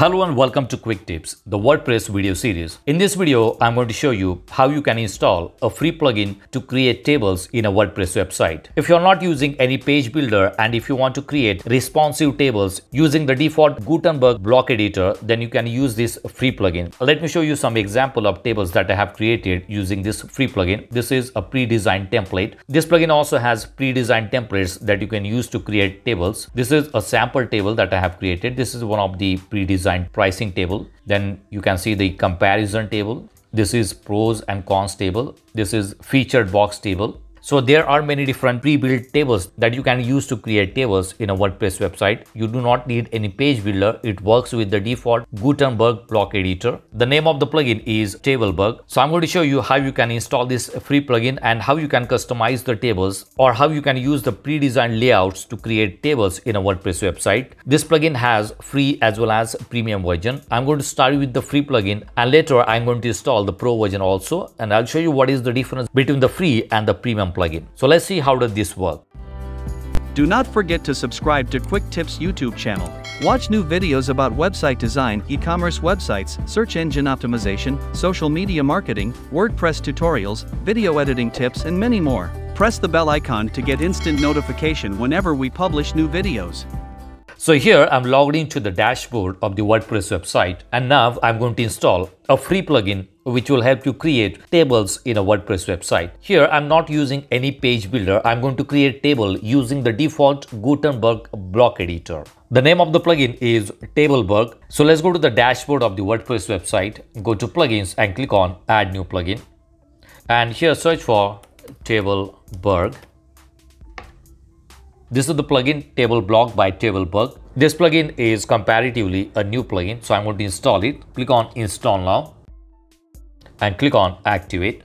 Hello and welcome to Quick Tips, the WordPress video series. In this video, I'm going to show you how you can install a free plugin to create tables in a WordPress website. If you're not using any page builder and if you want to create responsive tables using the default Gutenberg block editor, then you can use this free plugin. Let me show you some example of tables that I have created using this free plugin. This is a pre-designed template. This plugin also has pre-designed templates that you can use to create tables. This is a sample table that I have created. This is one of the pre-designed pricing table. Then you can see the comparison table. This is pros and cons table. This is featured box table. So there are many different pre-built tables that you can use to create tables in a WordPress website. You do not need any page builder. It works with the default Gutenberg block editor. The name of the plugin is Tableberg. So I'm going to show you how you can install this free plugin and how you can customize the tables or how you can use the pre-designed layouts to create tables in a WordPress website. This plugin has free as well as premium version. I'm going to start with the free plugin and later I'm going to install the pro version also and I'll show you what is the difference between the free and the premium plugin. So let's see how does this work. Do not forget to subscribe to Quick Tips YouTube channel. Watch new videos about website design, e-commerce websites, search engine optimization, social media marketing, WordPress tutorials, video editing tips and many more. Press the bell icon to get instant notification whenever we publish new videos. So here I'm logged into the dashboard of the WordPress website and now I'm going to install a free plugin which will help you create tables in a WordPress website. Here I'm not using any page builder. I'm going to create table using the default Gutenberg block editor. The name of the plugin is Tableberg. So let's go to the dashboard of the WordPress website, go to plugins and click on add new plugin. And here search for Tableberg this is the plugin table block by Tableberg. This plugin is comparatively a new plugin, so I'm going to install it. Click on install now and click on activate.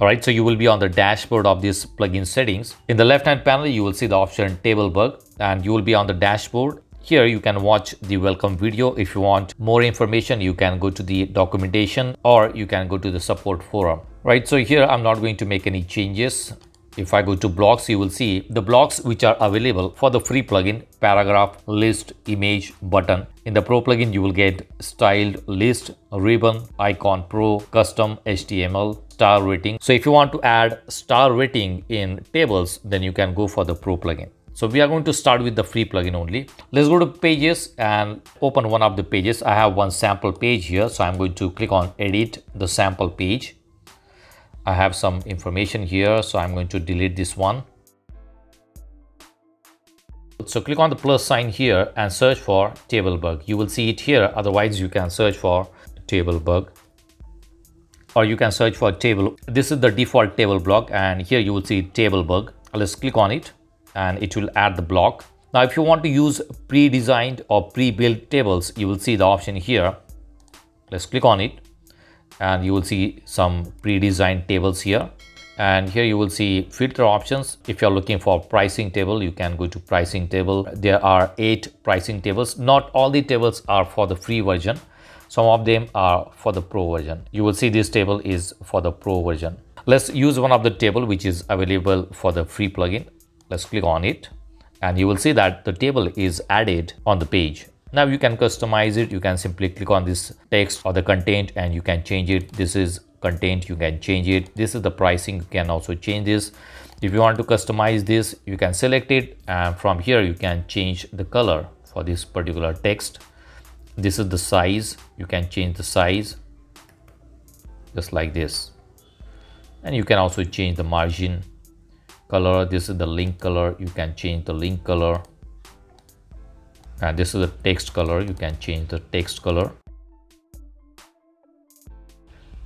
Alright, so you will be on the dashboard of this plugin settings. In the left hand panel, you will see the option Tableberg and you will be on the dashboard. Here you can watch the welcome video. If you want more information, you can go to the documentation or you can go to the support forum. Right, so here I'm not going to make any changes. If I go to blocks, you will see the blocks which are available for the free plugin, paragraph, list, image, button. In the pro plugin, you will get styled list, ribbon, icon pro, custom HTML, star rating. So if you want to add star rating in tables, then you can go for the pro plugin. So we are going to start with the free plugin only. Let's go to pages and open one of the pages. I have one sample page here. So I'm going to click on edit the sample page I have some information here, so I'm going to delete this one. So click on the plus sign here and search for table Tableberg. You will see it here. Otherwise, you can search for table Tableberg or you can search for table. This is the default table block and here you will see table Tableberg. Let's click on it and it will add the block. Now, if you want to use pre-designed or pre-built tables, you will see the option here. Let's click on it and you will see some pre-designed tables here. And here you will see filter options. If you're looking for pricing table you can go to pricing table. There are eight pricing tables. Not all the tables are for the free version. Some of them are for the pro version. You will see this table is for the pro version. Let's use one of the table which is available for the free plugin. Let's click on it. And you will see that the table is added on the page now you can customize it. You can simply click on this text or the content and you can change it. This is content. You can change it. This is the pricing. You can also change this. If you want to customize this you can select it. And from here you can change the color for this particular text. This is the size. You can change the size just like this. And you can also change the margin color. This is the link color. You can change the link color and this is the text color. You can change the text color.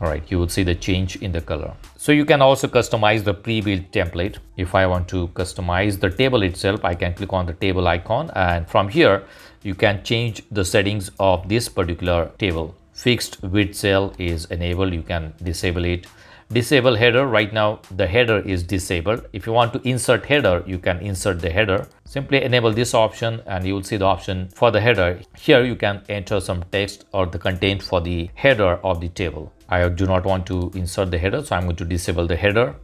All right you will see the change in the color. So you can also customize the pre-built template. If i want to customize the table itself i can click on the table icon and from here you can change the settings of this particular table. Fixed width cell is enabled. You can disable it disable header. Right now the header is disabled. If you want to insert header you can insert the header. Simply enable this option and you will see the option for the header. Here you can enter some text or the content for the header of the table. I do not want to insert the header so i'm going to disable the header.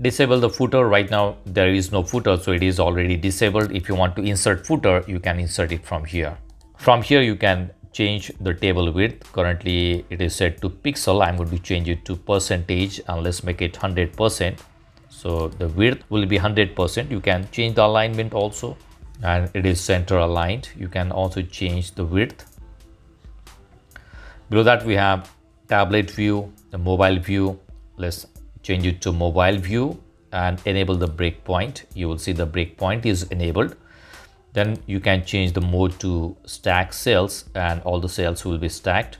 Disable the footer. Right now there is no footer so it is already disabled. If you want to insert footer you can insert it from here. From here you can change the table width. Currently it is set to pixel. I'm going to change it to percentage and let's make it 100%. So the width will be 100%. You can change the alignment also and it is center aligned. You can also change the width. Below that we have tablet view, the mobile view. Let's change it to mobile view and enable the breakpoint. You will see the breakpoint is enabled then you can change the mode to stack cells and all the cells will be stacked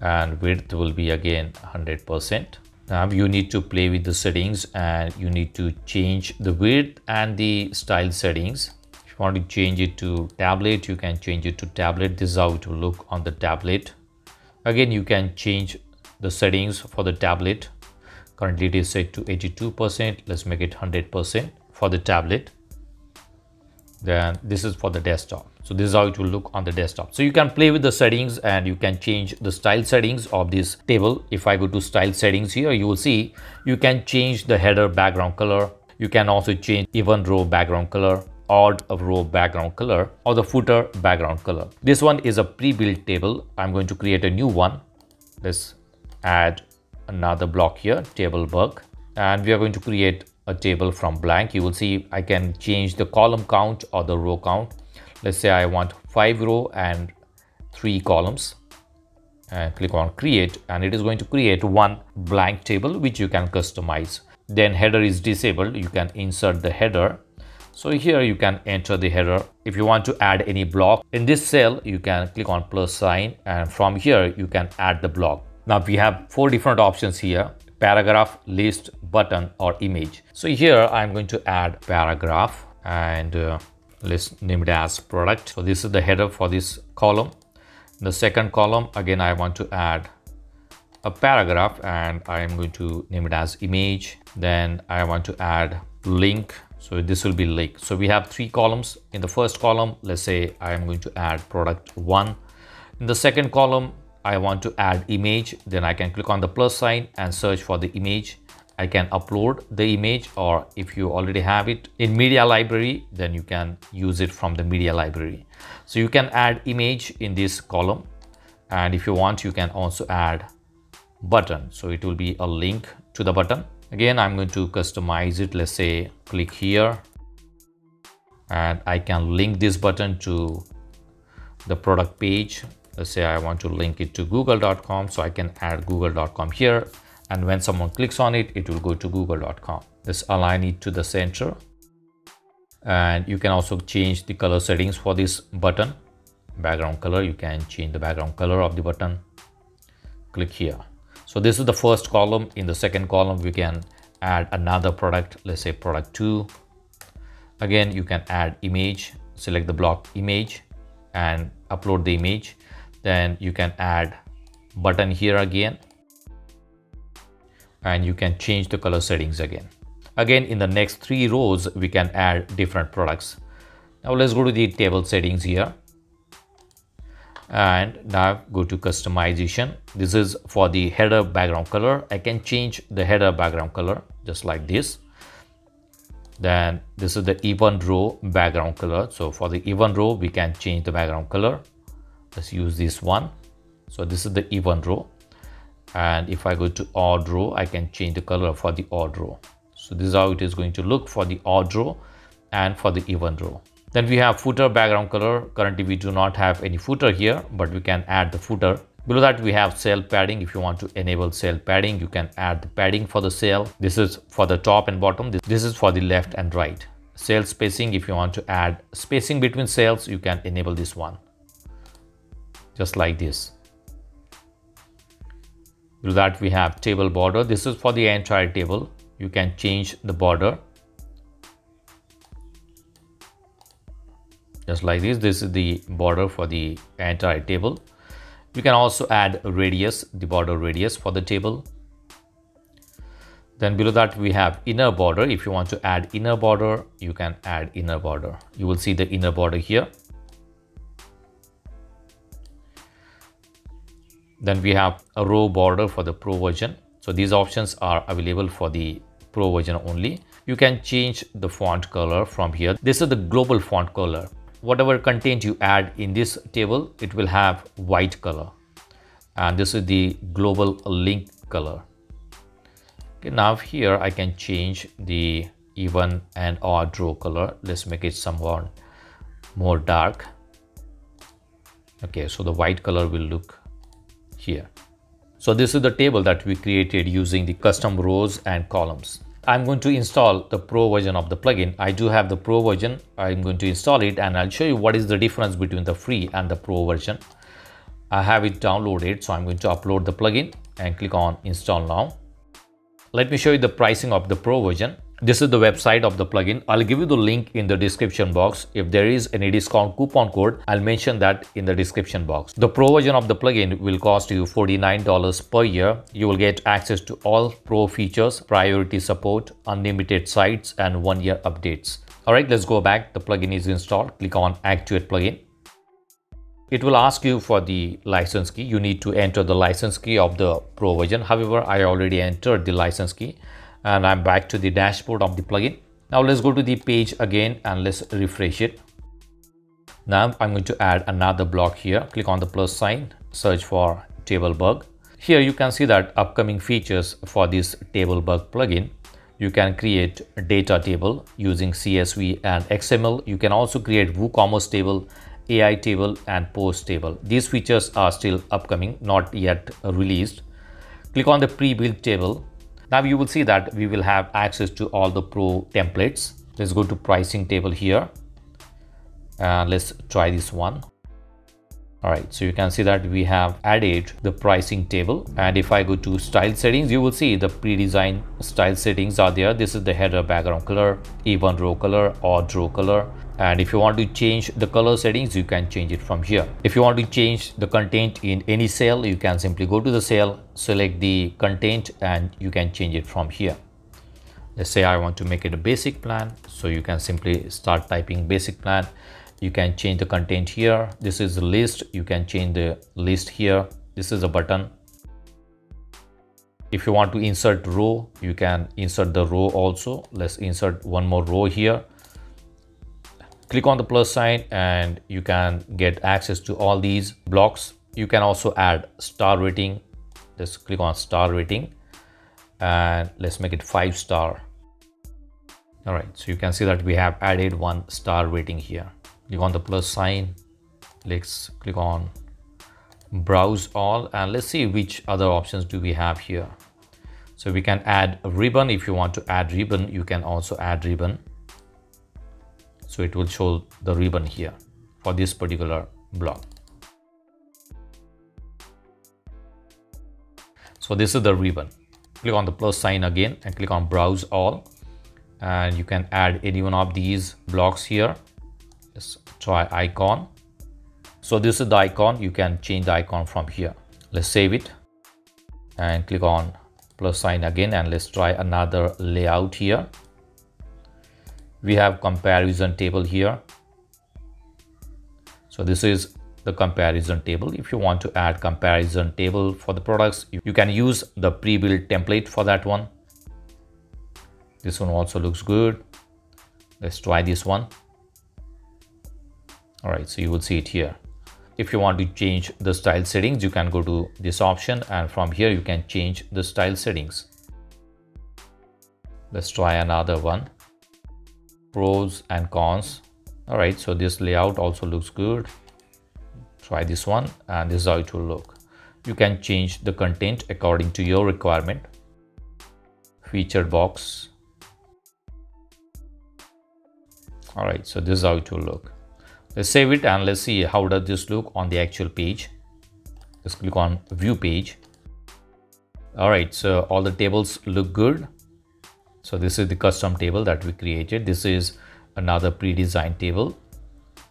and width will be again 100%. Now you need to play with the settings and you need to change the width and the style settings. If you want to change it to tablet, you can change it to tablet. This is how it will look on the tablet. Again, you can change the settings for the tablet. Currently it is set to 82%. Let's make it 100% for the tablet then this is for the desktop. So this is how it will look on the desktop. So you can play with the settings and you can change the style settings of this table. If i go to style settings here you will see you can change the header background color. You can also change even row background color odd row background color or the footer background color. This one is a pre-built table. I'm going to create a new one. Let's add another block here Tableberg. And we are going to create a table from blank. You will see I can change the column count or the row count. Let's say I want five row and three columns. And click on create and it is going to create one blank table which you can customize. Then header is disabled. You can insert the header. So here you can enter the header. If you want to add any block in this cell you can click on plus sign and from here you can add the block. Now we have four different options here paragraph, list, button or image. So here I'm going to add paragraph and uh, let's name it as product. So this is the header for this column. In the second column, again, I want to add a paragraph and I am going to name it as image. Then I want to add link. So this will be link. So we have three columns. In the first column, let's say I am going to add product one. In the second column, I want to add image, then I can click on the plus sign and search for the image. I can upload the image or if you already have it in media library, then you can use it from the media library. So you can add image in this column. And if you want, you can also add button. So it will be a link to the button. Again, I'm going to customize it. Let's say click here and I can link this button to the product page let's say I want to link it to google.com so I can add google.com here. And when someone clicks on it it will go to google.com let's align it to the center. And you can also change the color settings for this button. Background color you can change the background color of the button. Click here. So this is the first column. In the second column we can add another product. Let's say product 2 again you can add image. Select the block image and upload the image then you can add button here again. And you can change the color settings again. Again in the next three rows we can add different products. Now let's go to the table settings here. And now go to customization. This is for the header background color. I can change the header background color just like this. Then this is the even row background color. So for the even row we can change the background color let's use this one. So this is the even row. And if I go to odd row I can change the color for the odd row. So this is how it is going to look for the odd row and for the even row. Then we have footer background color. Currently we do not have any footer here but we can add the footer. Below that we have cell padding. If you want to enable cell padding you can add the padding for the cell. This is for the top and bottom. This is for the left and right. Cell spacing if you want to add spacing between cells you can enable this one just like this. Below that we have table border. This is for the entire table. You can change the border. Just like this, this is the border for the entire table. You can also add radius, the border radius for the table. Then below that we have inner border. If you want to add inner border, you can add inner border. You will see the inner border here. Then we have a row border for the pro version. So these options are available for the pro version only. You can change the font color from here. This is the global font color. whatever content you add in this table, it will have white color. And this is the global link color. Okay, now here I can change the even and odd row color. Let's make it somewhat more dark. Okay, so the white color will look here. So this is the table that we created using the custom rows and columns. I'm going to install the pro version of the plugin. I do have the pro version. I'm going to install it and I'll show you what is the difference between the free and the pro version. I have it downloaded. So I'm going to upload the plugin and click on install now. Let me show you the pricing of the pro version. This is the website of the plugin. I'll give you the link in the description box. If there is any discount coupon code, I'll mention that in the description box. The pro version of the plugin will cost you $49 per year. You will get access to all pro features, priority support, unlimited sites, and one year updates. All right, let's go back. The plugin is installed. Click on activate plugin. It will ask you for the license key. You need to enter the license key of the pro version. However, I already entered the license key and I'm back to the dashboard of the plugin. Now let's go to the page again and let's refresh it. Now I'm going to add another block here. Click on the plus sign, search for Tableberg. Here you can see that upcoming features for this Tableberg plugin. You can create data table using CSV and XML. You can also create WooCommerce table, AI table and post table. These features are still upcoming, not yet released. Click on the pre-built table now you will see that we will have access to all the pro templates. Let's go to pricing table here. And let's try this one. All right, so you can see that we have added the pricing table. And if I go to style settings, you will see the pre-designed style settings are there. This is the header background color, even row color, odd row color, and if you want to change the color settings you can change it from here. If you want to change the content in any cell you can simply go to the cell select the content and you can change it from here. Let's say i want to make it a basic plan. So you can simply start typing basic plan. You can change the content here. This is the list. You can change the list here. This is a button. If you want to insert row you can insert the row also. Let's insert one more row here click on the plus sign and you can get access to all these blocks. You can also add star rating. Let's click on star rating and let's make it five star. All right so you can see that we have added one star rating here. Click on the plus sign. Let's click on browse all and let's see which other options do we have here. So we can add a ribbon. If you want to add ribbon you can also add ribbon so it will show the ribbon here for this particular block. So this is the ribbon. Click on the plus sign again and click on browse all. And you can add any one of these blocks here. Let's try icon. So this is the icon. You can change the icon from here. Let's save it and click on plus sign again and let's try another layout here we have comparison table here. So this is the comparison table. If you want to add comparison table for the products you can use the pre-built template for that one. This one also looks good. Let's try this one. All right so you will see it here. If you want to change the style settings you can go to this option and from here you can change the style settings. Let's try another one pros and cons. All right so this layout also looks good. Try this one and this is how it will look. You can change the content according to your requirement. Featured box. All right so this is how it will look. Let's save it and let's see how does this look on the actual page. Let's click on view page. All right so all the tables look good so this is the custom table that we created. This is another pre-designed table.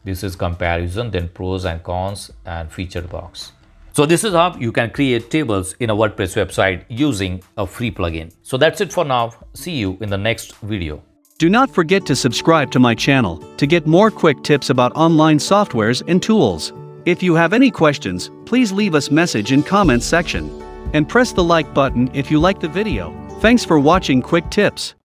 This is comparison, then pros and cons and feature box. So this is how you can create tables in a WordPress website using a free plugin. So that's it for now. See you in the next video. Do not forget to subscribe to my channel to get more quick tips about online softwares and tools. If you have any questions, please leave us message in comments section. And press the like button if you like the video. Thanks for watching Quick Tips.